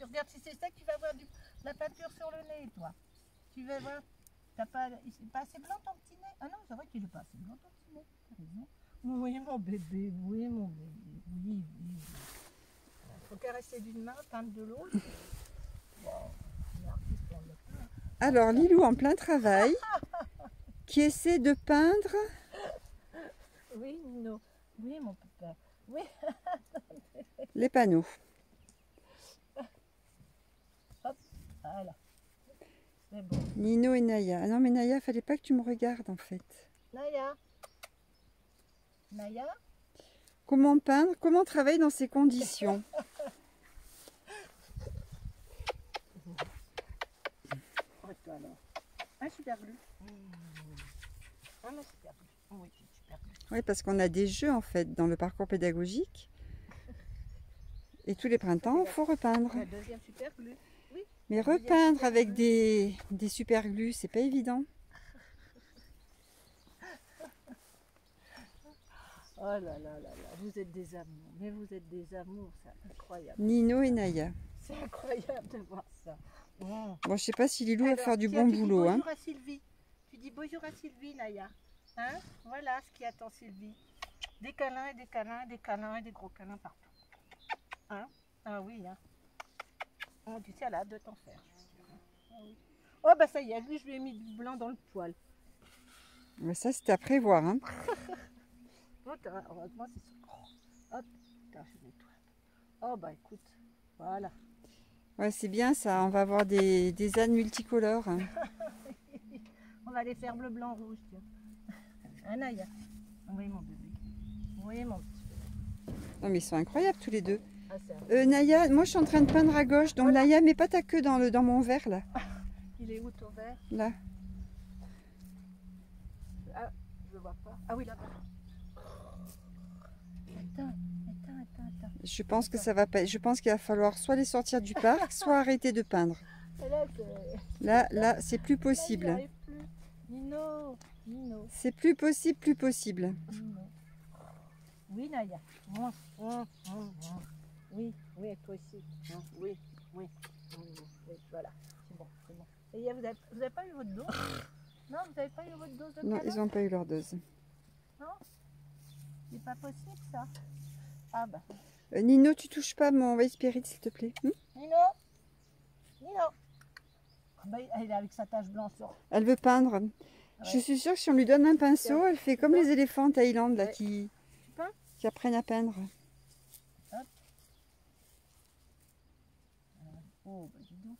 Tu regardes si c'est sec, tu vas avoir du, la peinture sur le nez, toi. Tu vas voir. T'as pas, pas assez blanc ton petit nez Ah non, c'est vrai qu'il est pas assez blanc ton petit nez. T'as raison. Oui, mon bébé, oui, mon bébé. Oui, oui. Faut caresser d'une main, peindre de l'autre. Alors, Lilou en plein travail, qui essaie de peindre. Oui, Nino. Oui, mon papa. Oui. les panneaux. Voilà. Bon. Nino et Naya. Ah non, mais Naya, fallait pas que tu me regardes en fait. Naya. Naya. Comment peindre Comment travailler dans ces conditions toi alors. Un super glue. Un super glue. Oui, super glue. Oui, parce qu'on a des jeux en fait dans le parcours pédagogique. Et tous les printemps, il faut repeindre. La deuxième super glue. Mais repeindre avec des, des super glues, c'est pas évident. Oh là là là là, vous êtes des amours, mais vous êtes des amours, c'est incroyable. Nino et Naya. C'est incroyable de voir ça. Mmh. Bon, je sais pas si Lilou va faire du tiens, bon tu dis boulot. Hein. Bonjour à Sylvie. Tu dis bonjour à Sylvie, Naya. Hein? Voilà ce qui attend Sylvie. Des câlins et des câlins, des câlins et des gros câlins partout. Hein? Ah oui, hein. Oh, tu sais, elle a hâte de t'en faire. Ah. Oh bah ça y est, lui je lui ai mis du blanc dans le poil. Mais ça, c'était à prévoir. Hein. Oh, heureusement c'est. Oh, hop, putain, je nettoie. Oh bah écoute, voilà. Ouais, c'est bien ça. On va avoir des, des ânes multicolores. hein. On va les faire bleu, blanc, rouge, tiens. Hein, Naya Oui, mon bébé. Oui, mon petit bébé. Non, mais ils sont incroyables tous les deux. Euh, Naya, moi je suis en train de peindre à gauche. Donc Naya, mets pas ta queue dans, le, dans mon verre là. Il est où ton verre? Là. Ah, je le vois pas. Ah oui, là-bas. Attends, attends, attends, attends. Je pense que ça va pas. Je pense qu'il va falloir soit les sortir du parc, soit arrêter de peindre. Là. Là, là, c'est plus Là, possible. arrive plus. Nino, Nino, C'est plus possible, plus possible. Nino. Oui, Naya. Oui, oui, toi aussi. Hum, Oui, oui, oui, oui, oui, voilà. C'est bon, c'est bon. Et vous avez, vous avez pas eu votre dose? Non, vous n'avez pas eu votre dose de Non, ils n'ont pas eu leur dose. Non? C'est pas possible, ça Ah bah... Euh, Nino, tu touches pas mon White Spirit, s'il te plaît. Hmm? Nino? Nino? Ah bah, Elle est avec sa tache blanche sur. elle veut peindre. Je suis sûre que si on lui donne un pinceau, elle fait comme les éléphants en Thaïlande là, Ouais. qui apprennent à peindre. Oh, bah dis donc.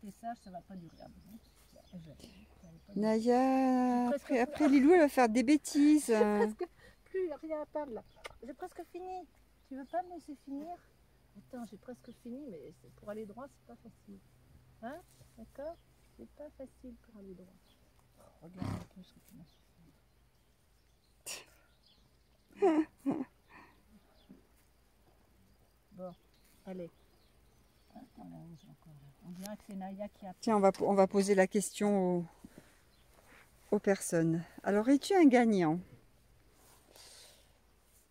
T'es sage, ça va pas durer. Ah, non. Je- je- j'avais pas dit. Naya, après, Lilou, elle va faire des bêtises. J'ai presque plus rien à peindre là. J'ai presque fini. Tu veux pas me laisser finir? Attends, j'ai presque fini, mais pour aller droit, c'est pas facile. Hein? D'accord? C'est pas facile pour aller droit. Oh, regarde un peu ce que tu m'as fait. Bon, allez. Encore On dirait que c'est Naya qui a Tiens, on va, on va poser la question aux, aux personnes. Alors, es-tu un gagnant?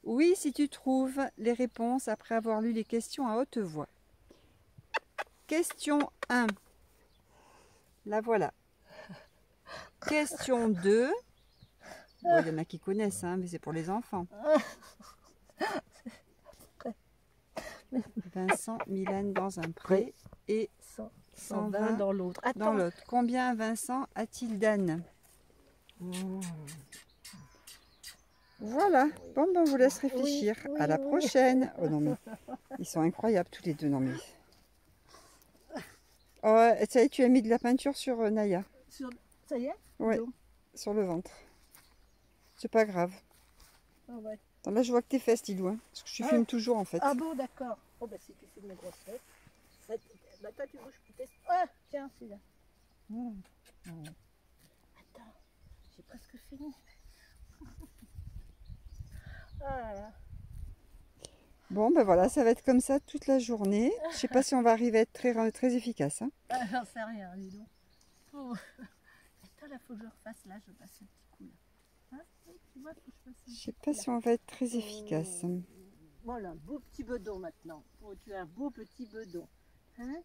Oui, si tu trouves les réponses après avoir lu les questions à haute voix. Question 1. La voilà. Question 2. Bon, il y en a qui connaissent, hein, mais c'est pour les enfants. Vincent, Milan dans un pré et 100, 120 120 dans l'autre. dans l'autre. Combien Vincent a-t-il d'âne Mmh. Voilà. Bon, ben, on vous laisse réfléchir. oui, à la oui. prochaine. Oh non, mais ils sont incroyables tous les deux. Non, mais. Oh, ça y est, tu as mis de la peinture sur euh, Naya. Sur- Ça y est? Ouais, Donc, sur le ventre. C'est pas grave. ah ouais. Attends, là, je vois que tes fesses, Lilou. hein, parce que je Ah. filme toujours, en fait. Ah bon, d'accord. Oh, bah si tu fais de mes grosses fesses. Bah, bah, toi, tu bouges plus tes... Ah, tiens, celui-là. Mmh. Mmh. Attends, j'ai presque fini. ah. Bon, ben voilà, ça va être comme ça toute la journée. Je sais pas si on va arriver à être très, très efficace. hein. Ah, J'en sais rien, dis donc. Oh. Attends, là, faut que je refasse. Là, je passe un petit coup, là. Hein tu vois, faut que je fasse un Je sais pas là. si on va être très efficace. Voilà, un beau petit bedon maintenant. Oh, tu as un beau petit bedon. Hein?